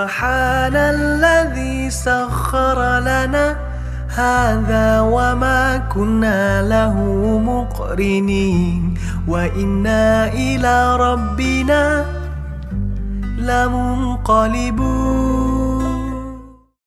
سبحان الذي سخر لنا هذا وما كنا له مقرنين وإنا إلى ربنا لمنقلبون.